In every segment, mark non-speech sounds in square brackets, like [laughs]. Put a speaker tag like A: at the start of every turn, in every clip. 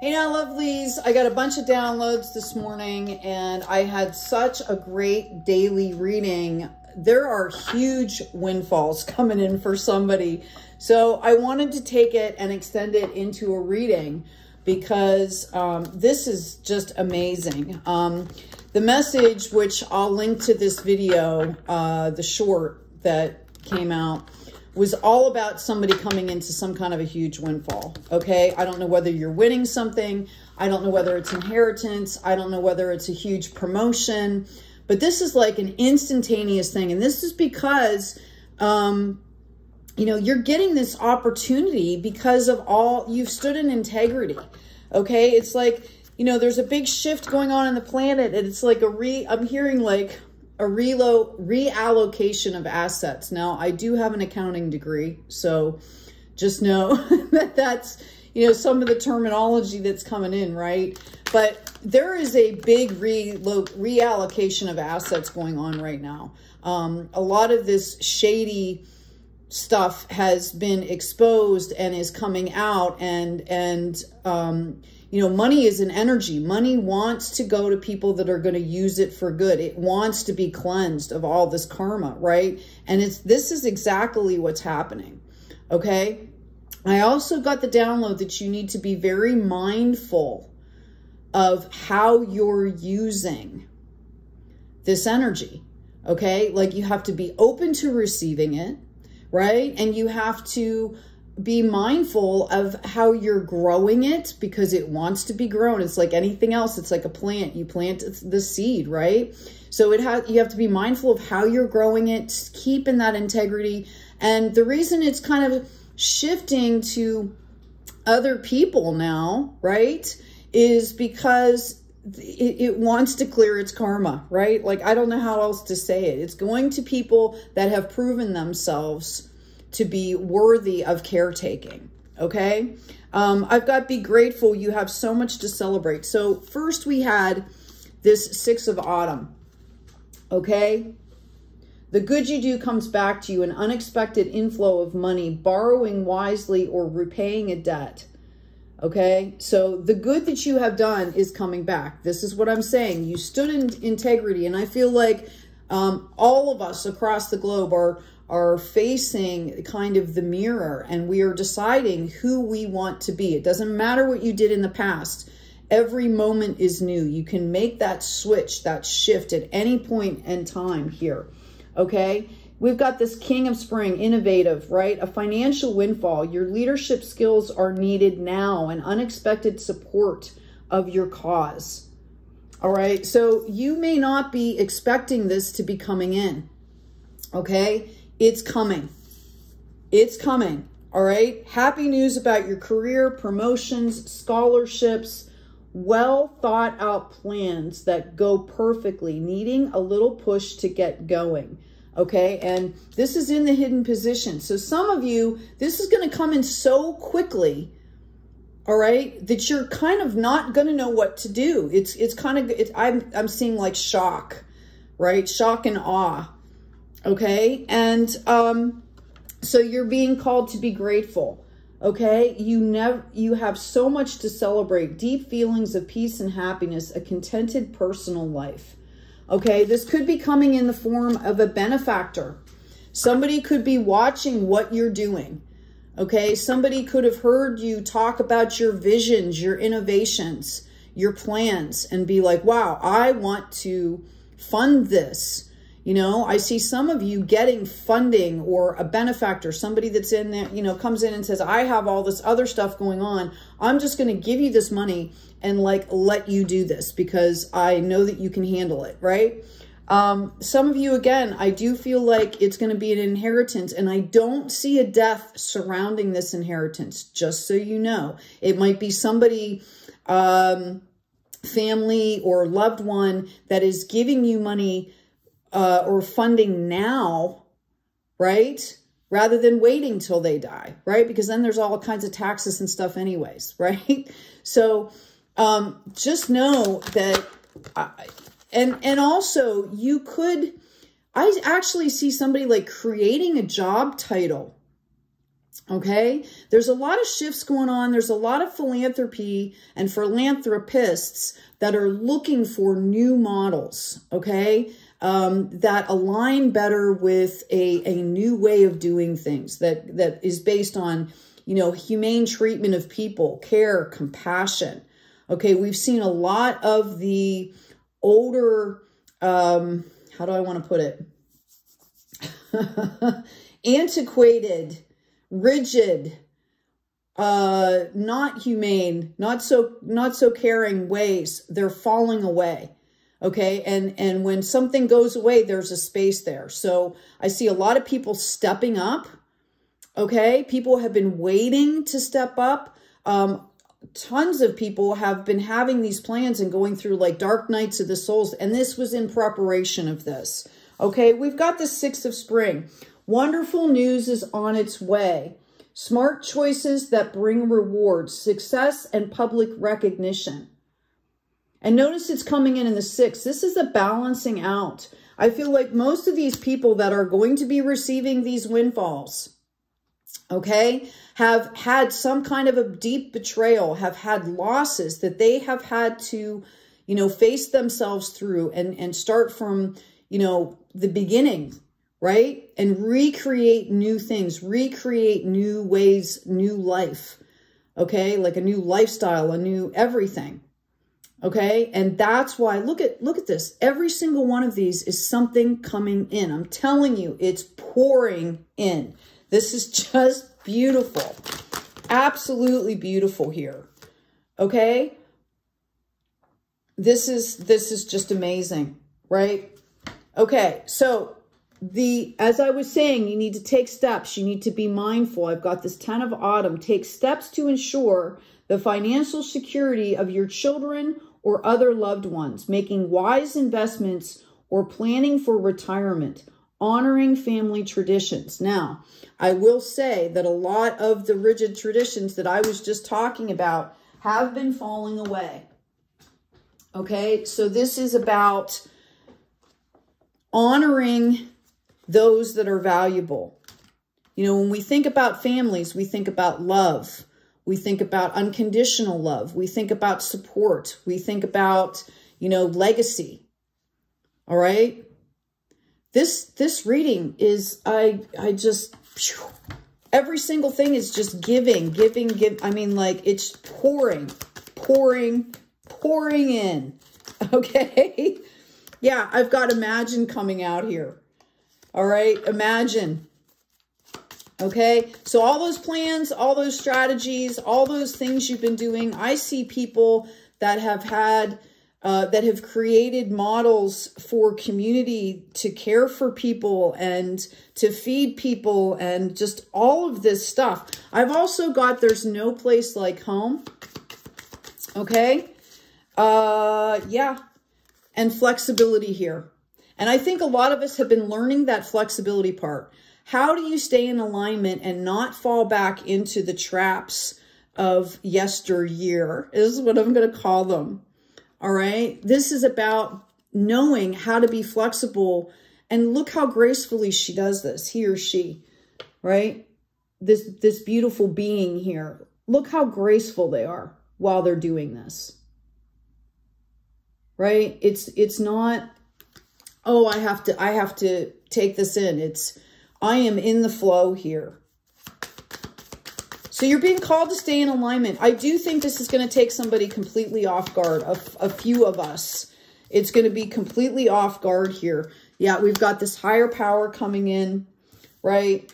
A: Hey now, lovelies. I got a bunch of downloads this morning and I had such a great daily reading. There are huge windfalls coming in for somebody. So I wanted to take it and extend it into a reading because um, this is just amazing. Um, the message, which I'll link to this video, uh, the short that came out, was all about somebody coming into some kind of a huge windfall. Okay. I don't know whether you're winning something. I don't know whether it's inheritance. I don't know whether it's a huge promotion, but this is like an instantaneous thing. And this is because, um, you know, you're getting this opportunity because of all you've stood in integrity. Okay. It's like, you know, there's a big shift going on in the planet and it's like a re, I'm hearing like, a relo reallocation of assets. Now, I do have an accounting degree, so just know [laughs] that that's, you know, some of the terminology that's coming in, right? But there is a big re reallocation of assets going on right now. Um, a lot of this shady stuff has been exposed and is coming out and, and, um, you know, money is an energy. Money wants to go to people that are going to use it for good. It wants to be cleansed of all this karma, right? And it's this is exactly what's happening. Okay? I also got the download that you need to be very mindful of how you're using this energy. Okay? Like you have to be open to receiving it, right? And you have to be mindful of how you're growing it because it wants to be grown. It's like anything else. It's like a plant. You plant the seed, right? So it has you have to be mindful of how you're growing it, keeping that integrity. And the reason it's kind of shifting to other people now, right, is because it, it, wants to clear its karma, right? Like, I don't know how else to say it. It's going to people that have proven themselves to be worthy of caretaking. Okay. Um, I've got be grateful. You have so much to celebrate. So first we had this six of autumn. Okay. The good you do comes back to you, an unexpected inflow of money, borrowing wisely or repaying a debt. Okay, so the good that you have done is coming back. This is what I'm saying. You stood in integrity, and I feel like um, all of us across the globe are are facing kind of the mirror and we are deciding who we want to be. It doesn't matter what you did in the past. Every moment is new. You can make that switch, that shift at any point in time here. Okay. We've got this king of spring, innovative, right? A financial windfall. Your leadership skills are needed now and unexpected support of your cause. All right. So you may not be expecting this to be coming in. Okay. It's coming. It's coming. All right. Happy news about your career, promotions, scholarships, well thought out plans that go perfectly, needing a little push to get going. Okay. And this is in the hidden position. So some of you, this is going to come in so quickly. All right. That you're kind of not going to know what to do. It's, it's kind of, it, I'm, I'm seeing like shock, right? Shock and awe okay? And um, so you're being called to be grateful, okay? You never, you have so much to celebrate, deep feelings of peace and happiness, a contented personal life, okay? This could be coming in the form of a benefactor. Somebody could be watching what you're doing, okay? Somebody could have heard you talk about your visions, your innovations, your plans, and be like, wow, I want to fund this you know, I see some of you getting funding or a benefactor, somebody that's in there, you know, comes in and says, I have all this other stuff going on. I'm just going to give you this money and like let you do this because I know that you can handle it, right? Um, some of you, again, I do feel like it's going to be an inheritance and I don't see a death surrounding this inheritance, just so you know. It might be somebody, um, family or loved one that is giving you money uh, or funding now, right? Rather than waiting till they die, right? Because then there's all kinds of taxes and stuff anyways, [laughs] right? So um, just know that, I, and, and also you could, I actually see somebody like creating a job title Okay, there's a lot of shifts going on. There's a lot of philanthropy and philanthropists that are looking for new models. Okay, um, that align better with a, a new way of doing things that, that is based on, you know, humane treatment of people, care, compassion. Okay, we've seen a lot of the older, um, how do I want to put it? [laughs] Antiquated, rigid, uh, not humane, not so, not so caring ways. They're falling away okay? And and when something goes away there's a space there. So i see a lot of people stepping up okay? People have been waiting to step up. Um tons of people have been having these plans and going through like dark nights of the souls and this was in preparation of this okay? We've got the sixth of spring. Wonderful news is on its way. Smart choices that bring rewards success and public recognition and notice it's coming in in the six. This is a balancing out. I feel like most of these people that are going to be receiving these windfalls, okay, have had some kind of a deep betrayal, have had losses that they have had to, you know, face themselves through and, and start from, you know, the beginning, right? And recreate new things, recreate new ways, new life, okay? Like a new lifestyle, a new everything. Okay. And that's why look at, look at this. Every single one of these is something coming in. I'm telling you, it's pouring in. This is [laughs] just beautiful. Absolutely beautiful here. Okay. This is, this is just amazing, right? Okay. So the, as I was saying, you need to take steps. You need to be mindful. I've got this 10 of autumn. Take steps to ensure the financial security of your children or other loved ones, making wise investments or planning for retirement, honoring family traditions. Now, I will say that a lot of the rigid traditions that I was just talking about have been falling away. Okay, so this is about honoring those that are valuable. You know, when we think about families, we think about love. We think about unconditional love. We think about support. We think about, you know, legacy. All right. This, this reading is, I, I just, every single thing is just giving, giving, give. I mean, like it's pouring, pouring, pouring in. [laughs] Okay. yeah. I've got imagine coming out here. All right. Imagine Okay, so all those plans, all those strategies, all those things you've been doing, I see people that have had, uh, that have created models for community to care for people and to feed people and just all of this stuff. I've also got There's No Place Like Home. Okay, uh, yeah, and flexibility here. And I think a lot of us have been learning that flexibility part. How do you stay in alignment and not fall back into the traps of yesteryear is what I'm going to call them. All right. This is about knowing how to be flexible and look how gracefully she does this, he or she, right? This, this beautiful being here. Look how graceful they are while they're doing this, right? It's, it's not, oh, I have to, I have to take this in. It's, I am in the flow here. So you're being called to stay in alignment. I do think this is going to take somebody completely off guard, a, a few of us. It's going to be completely off guard here. Yeah, we've got this higher power coming in, right?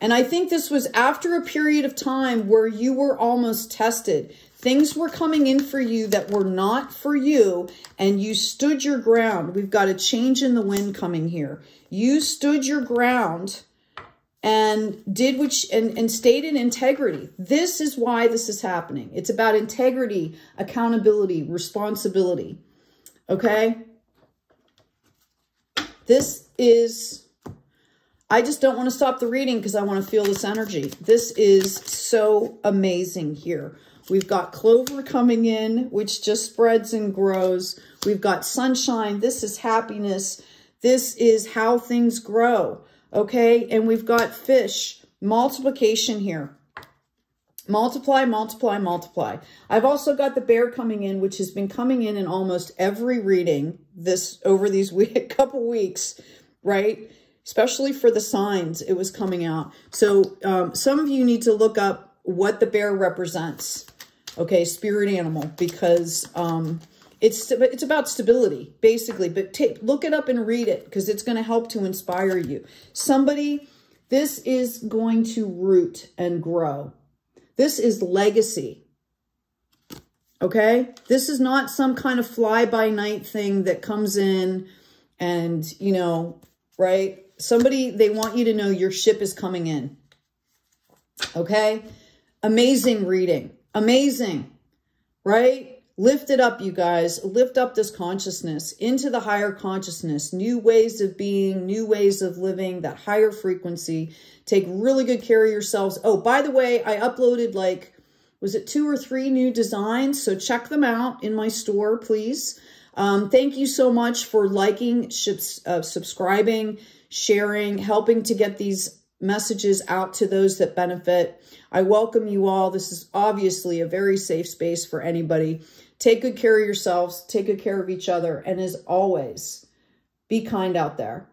A: And I think this was after a period of time where you were almost tested. Things were coming in for you that were not for you, and you stood your ground. We've got a change in the wind coming here. You stood your ground and did which and, and stayed in integrity. This is why this is happening. It's about integrity, accountability, responsibility. Okay? This is, I just don't want to stop the reading because I want to feel this energy. This is so amazing here. We've got clover coming in, which just spreads and grows. We've got sunshine. This is happiness. This is how things grow, okay? And we've got fish, multiplication here. Multiply, multiply, multiply. I've also got the bear coming in, which has been coming in in almost every reading this over these week, [laughs] couple weeks, right? Especially for the signs, it was coming out. So um, some of you need to look up what the bear represents, okay, spirit animal, because um, it's it's about stability, basically. But take, look it up and read it because it's going to help to inspire you. Somebody, this is going to root and grow this is legacy. Okay? This is not some kind of fly-by-night thing that comes in and, you know, right? Somebody, they want you to know your ship is coming in. Okay? Amazing reading. Amazing. Right? Lift it up, you guys. Lift up this consciousness into the higher consciousness, new ways of being, new ways of living, that higher frequency. Take really good care of yourselves. Oh, by the way, I uploaded like, was it two or three new designs? So check them out in my store, please. Um, thank you so much for liking, uh, subscribing, sharing, helping to get these messages out to those that benefit. I welcome you all. This is obviously a very safe space for anybody. Take good care of yourselves. Take good care of each other. And as always, be kind out there.